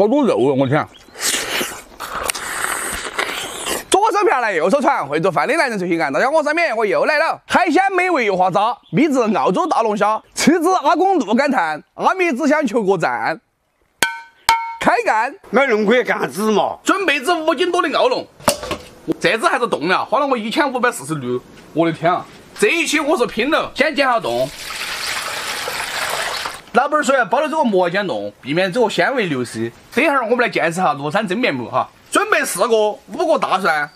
好多肉哦，我天！左手瓢来右手传，会做饭的男人最性感。大家好，我是面，我又来了。海鲜美味又花渣，秘制澳洲大龙虾。吃之阿公怒感叹，阿弥只想求个赞。开干！买龙龟干子嘛？准备只五斤多的澳龙，这只还是冻的，花了我一千五百四十六。我的天啊！这一期我是拼了，先煎下冻。老板说要包的这个膜先冻，避免这个纤维流失。等一会儿我们来见识下庐山真面目哈。准备四个、五个大蒜，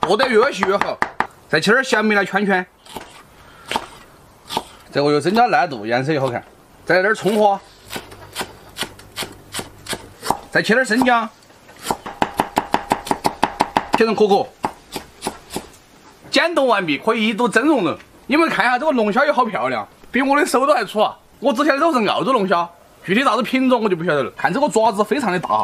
剁得越细越好。再切点小米来圈圈。这个又增加烂度，颜色又好看。再来点葱花，再切点生姜，切成颗颗。煎冻完毕，可以一睹真容了。你们看一下这个龙虾有好漂亮，比我的手都还粗啊！我之前的都是澳洲龙虾，具体啥子品种我就不晓得了。看这个爪子非常的大，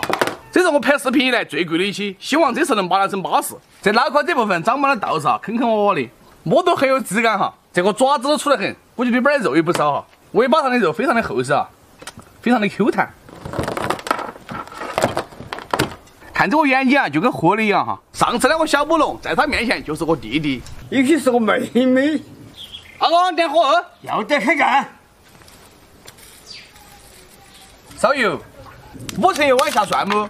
这是我拍视频以来最贵的一期，希望这次能把它整巴适。这脑壳这部分长满了豆子啊，坑坑洼洼的，摸都很有质感哈。这个爪子都粗得很，估计里边的肉也不少哈。尾巴上的肉非常的厚实啊，非常的 Q 弹。看这个眼睛啊，就跟活的一样哈。上次那个小母龙在他面前就是个弟弟，也许是个妹妹。阿公点火，要得开干。烧油，五成油往下涮不，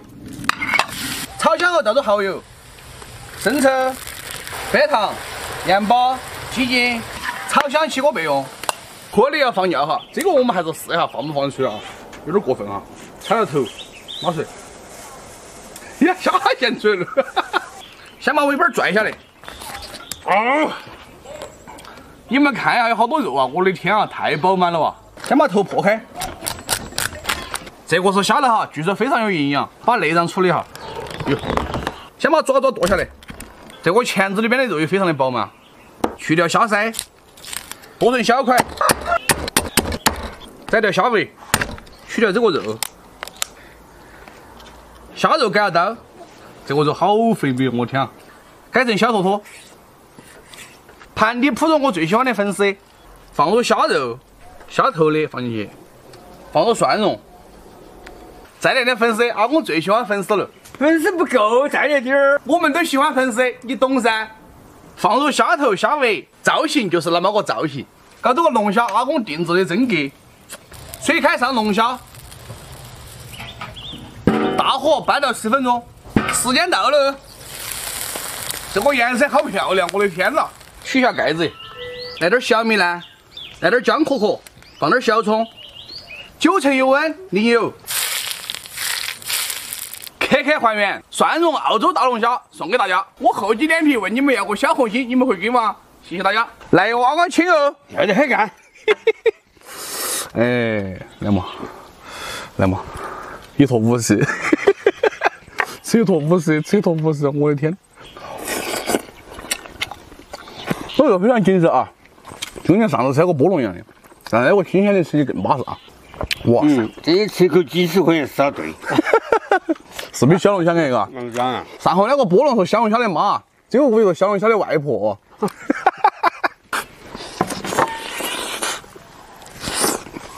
炒香后倒入蚝油、生抽、白糖、盐巴、鸡精，炒香起锅备用。锅里要放尿哈，这个我们还是试一下放不放得出啊？有点过分啊，踩了头，马水。呀，虾溅出来了，先把尾巴拽下来。哦，你们看一下有好多肉啊！我的天啊，太饱满了哇！先把头破开。这个是虾的哈，据说非常有营养，把内脏处理哈。哟，先把爪爪剁下来，这个钳子里边的肉也非常的饱满，去掉虾腮，剁成小块，摘掉虾尾，去掉这个肉，虾肉改下刀，这个肉好肥美，我天啊！改成小坨坨，盘底铺入我最喜欢的粉丝，放入虾肉、虾头的放进去，放入蒜蓉。再来点粉丝，阿公最喜欢粉丝了。粉丝不够，再来点儿。我们都喜欢粉丝，你懂噻。放入虾头、虾尾，造型就是那么个造型。搞这个龙虾，阿公定制的真格。水开上龙虾，大火拌到十分钟。时间到了，这个颜色好漂亮，我的天呐！取下盖子，来点小米辣，来点姜壳壳，放点小葱，九成油温，淋油。刻刻还原蒜蓉澳洲大龙虾送给大家，我厚着脸皮问你们要个小红心，你们会给吗？谢谢大家，来娃娃亲哦，要得很干。哎，来嘛，来嘛，一坨五十，吃一坨五十，吃一坨五十，我的天！这个非常紧实啊，就像上次吃个菠萝一样的，但那个新鲜的吃起更巴适啊！哇塞，这一吃口几十块钱是啊对。是比小龙虾那个？龙虾。上回那个菠萝是小龙虾的妈，这个我是小龙虾的外婆。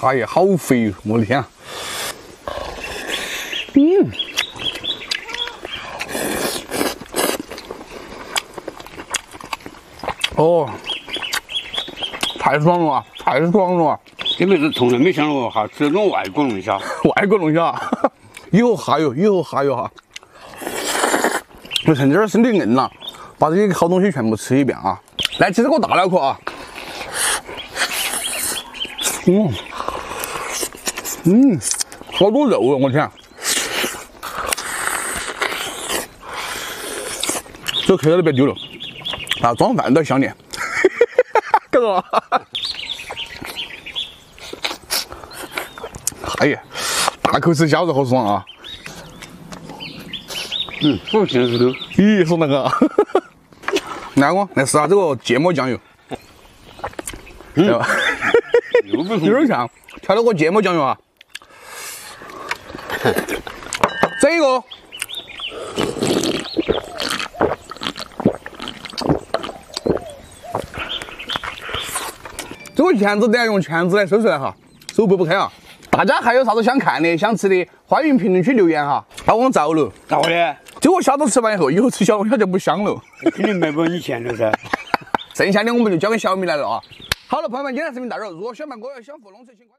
哎呀，好肥！我的天啊。嗯。哦，太爽了啊！太爽了啊！这辈子从来没想过哈，吃这种外国龙虾。外国龙虾。以后还有，以后还有哈，就趁这儿身体硬了，把这些好东西全部吃一遍啊！来吃这个大脑壳啊！嗯，嗯，好多肉啊！我天，这壳都别丢了，啊，装饭都要香点，干啥？哎呀！大口吃虾子好爽啊！嗯，好像是的。咦，说那个，来我来试下这个芥末酱油，对吧？有点像，调了个芥末酱油啊。这个有钳子，等下用钳子来收出来哈，手拨不开啊。大家还有啥子想看的、想吃的，欢迎评论区留言哈，把我们走了。咋的？这个虾子吃完以后，以后吃小龙虾就不香了。肯定卖不你钱了噻。剩下的我们就交给小米来了啊。好了，朋友们，今天视频到这儿。如果喜欢我要想互动，请关。